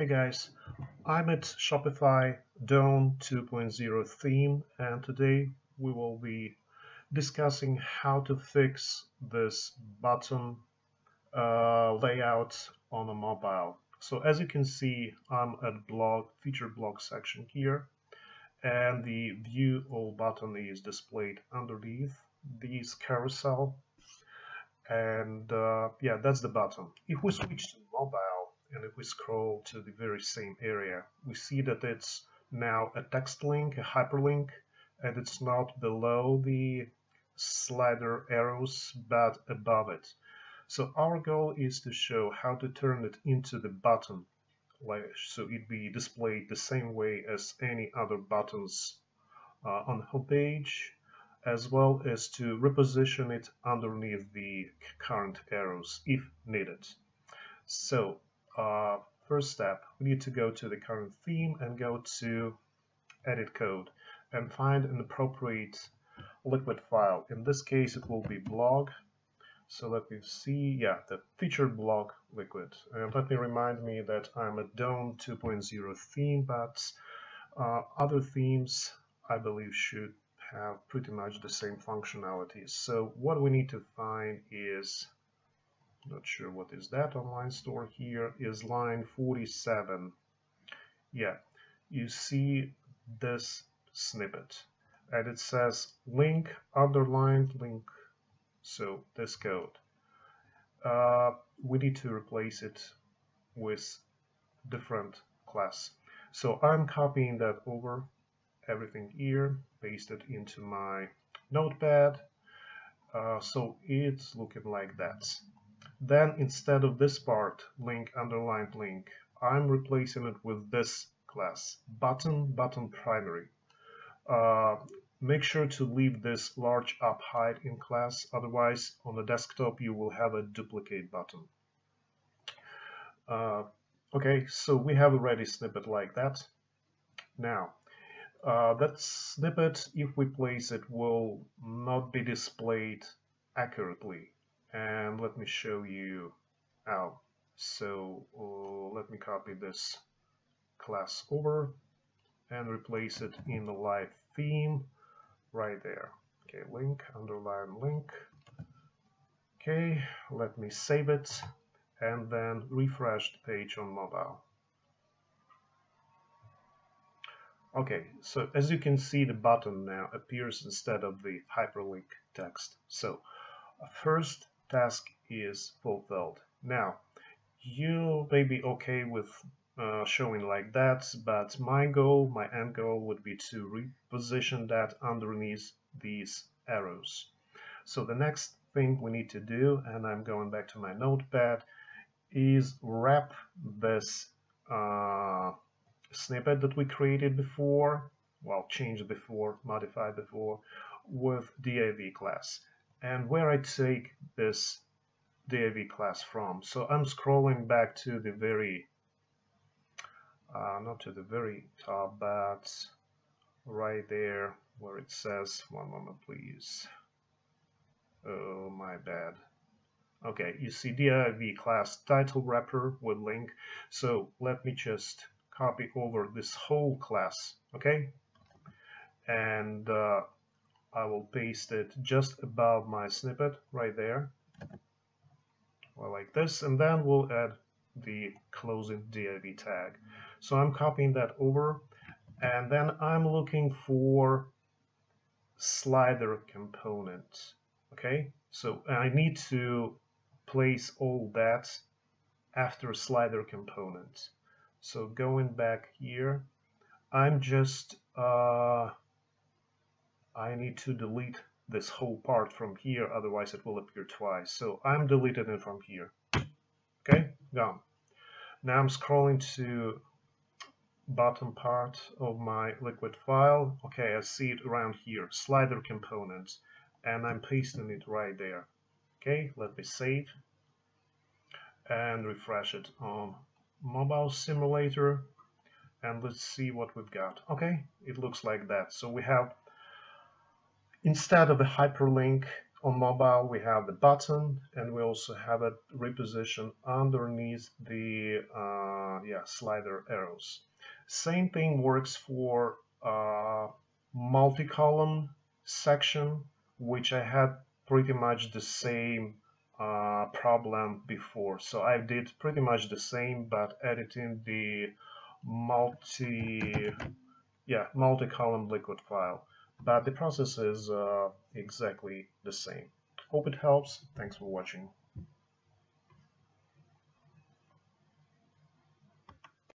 Hey guys, I'm at Shopify Dawn 2.0 theme and today we will be discussing how to fix this button uh, layout on a mobile. So as you can see, I'm at blog feature blog section here and the view all button is displayed underneath this carousel and uh, yeah that's the button. If we switch to mobile and if we scroll to the very same area we see that it's now a text link, a hyperlink and it's not below the slider arrows but above it. So our goal is to show how to turn it into the button so it be displayed the same way as any other buttons uh, on the homepage as well as to reposition it underneath the current arrows if needed. So uh, first step, we need to go to the current theme and go to edit code and find an appropriate liquid file. In this case, it will be blog. So let me see, yeah, the featured blog liquid. And let me remind me that I'm a Dawn 2.0 theme, but uh, other themes I believe should have pretty much the same functionalities. So what we need to find is, not sure what is that online store here, is line 47. Yeah, you see this snippet and it says link underlined link so this code. Uh, we need to replace it with different class. So I'm copying that over everything here paste it into my notepad. Uh, so it's looking like that then instead of this part link underlined link I'm replacing it with this class button button primary. Uh, make sure to leave this large up hide in class otherwise on the desktop you will have a duplicate button. Uh, okay so we have a ready snippet like that. Now uh, that snippet, if we place it, will not be displayed accurately. And let me show you how. So uh, let me copy this class over and replace it in the live theme right there. Okay, link, underline link. Okay, let me save it and then refresh the page on mobile. Okay, so as you can see, the button now appears instead of the hyperlink text. So first task is fulfilled. Now, you may be okay with uh, showing like that, but my goal, my end goal would be to reposition that underneath these arrows. So the next thing we need to do, and I'm going back to my notepad, is wrap this uh, snippet that we created before, well, changed before, modified before, with div class. And where I take this div class from. So I'm scrolling back to the very, uh, not to the very top, but right there where it says, one moment please. Oh, my bad. Okay, you see div class title wrapper with link. So let me just copy over this whole class, okay? And uh, I will paste it just above my snippet right there, like this, and then we'll add the closing div tag. So I'm copying that over, and then I'm looking for slider component, okay? So I need to place all that after slider component. So going back here, I'm just, uh, I need to delete this whole part from here, otherwise it will appear twice. So I'm deleting it from here. Okay, gone. Now I'm scrolling to bottom part of my liquid file. Okay, I see it around here, slider components, and I'm pasting it right there. Okay, let me save and refresh it on mobile simulator and let's see what we've got. Okay, it looks like that. So we have, instead of a hyperlink, on mobile we have the button and we also have it repositioned underneath the uh, yeah slider arrows. Same thing works for uh, multi-column section which I had pretty much the same uh, problem before. So I did pretty much the same but editing the multi yeah multi-column liquid file but the process is uh, exactly the same. Hope it helps. Thanks for watching.